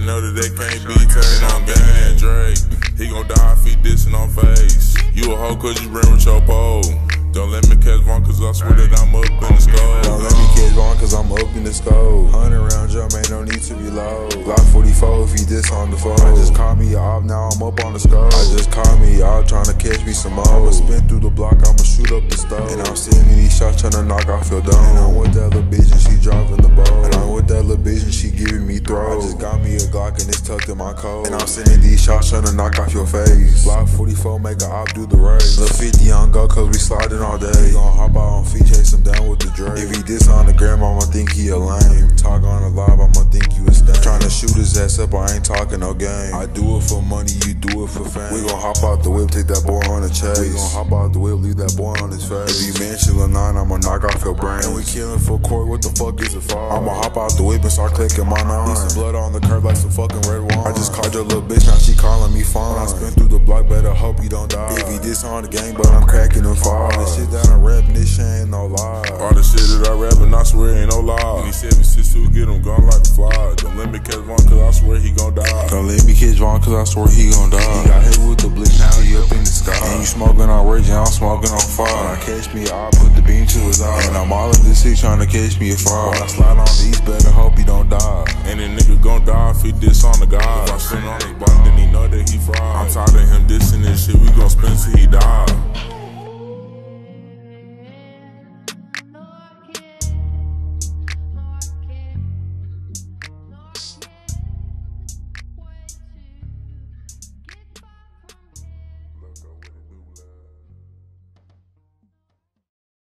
they know that they can't be turned on gang. Drake, he gon' die if he dissing on face. You a hoe cause you ran with your pole. Don't let me catch one cause I swear that I'm up in the skull. Don't let me catch on cause I'm up in the scope. 100 round jump, ain't no need to reload. Glock 44 if he diss on the phone. I just call me off, now I'm up on the scope. I just call me out, tryna catch me some more. I'ma spin through the block, I'ma shoot up the stove. And I'm in these shots tryna knock off your dome. And I'm with that little bitch and she driving the boat. And I'm with that little bitch Glock and it's tucked in my coat. And I'm sending these shots tryna knock off your face. Block 44, make a op do the race. Lil 50 on go cause we sliding all day. He gon' hop out on feet, chase him down with the Drake. If he diss on the gram, I'ma think he a lame. Talk on the live, I'ma think you a stain. Tryna shoot his ass up, I ain't talking no game. I do it for money, you do it for fame. We gon' hop out the whip, take that boy on a chase. We gon' hop out the whip, leave that boy on his face. If you mention Lil 9, I'ma knock off your brain. And we killing for court, what the fuck is it for? I'ma hop out the whip and start clicking my nine. Leave some blood on the curb like some fucking red wine. I just called your little bitch, now she calling me fine. I spin through the block, better hope you don't die. If he diss on the game, but I'm cracking them fire. This shit that I'm rapping, this shit ain't no lie. All the shit that I rap and I swear ain't no lie. He 762 get him gone like a fly. Don't let me catch one cause I swear he gon' die. Don't let me catch Vaughn cause I swear he gon' die. He got hit with the blick, now he up in the sky. And you smoking on rage, and I'm smoking on fire. When I catch me, I put the beam to his eye. And I'm all in this shit trying to catch me a fire. When I slide on these, better hope he don't die. Dissing on the God. If I spin on his block, then he know that he fried. I'm tired of him dissing this shit, we gon' spin till he die.